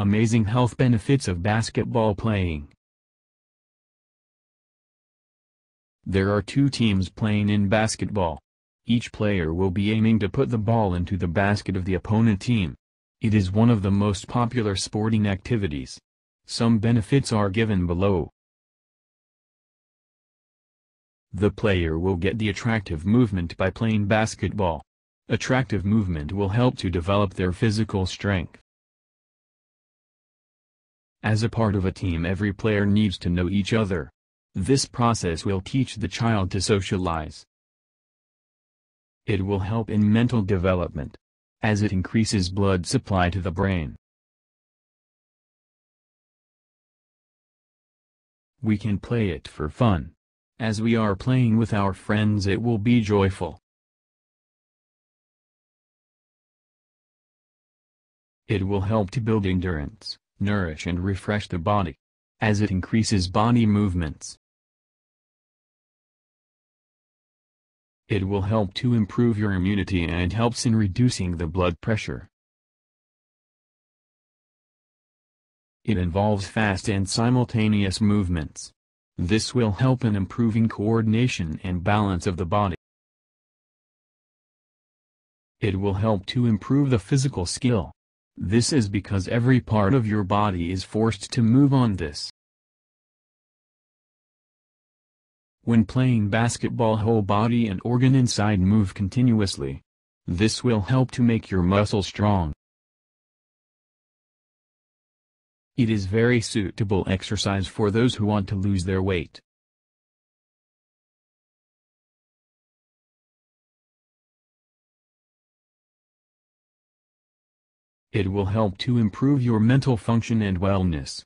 Amazing health benefits of basketball playing. There are two teams playing in basketball. Each player will be aiming to put the ball into the basket of the opponent team. It is one of the most popular sporting activities. Some benefits are given below. The player will get the attractive movement by playing basketball. Attractive movement will help to develop their physical strength. As a part of a team every player needs to know each other. This process will teach the child to socialize. It will help in mental development, as it increases blood supply to the brain. We can play it for fun. As we are playing with our friends it will be joyful. It will help to build endurance, nourish and refresh the body. As it increases body movements. It will help to improve your immunity and helps in reducing the blood pressure. It involves fast and simultaneous movements. This will help in improving coordination and balance of the body. It will help to improve the physical skill. This is because every part of your body is forced to move on this. When playing basketball whole body and organ inside move continuously. This will help to make your muscle strong. It is very suitable exercise for those who want to lose their weight. It will help to improve your mental function and wellness.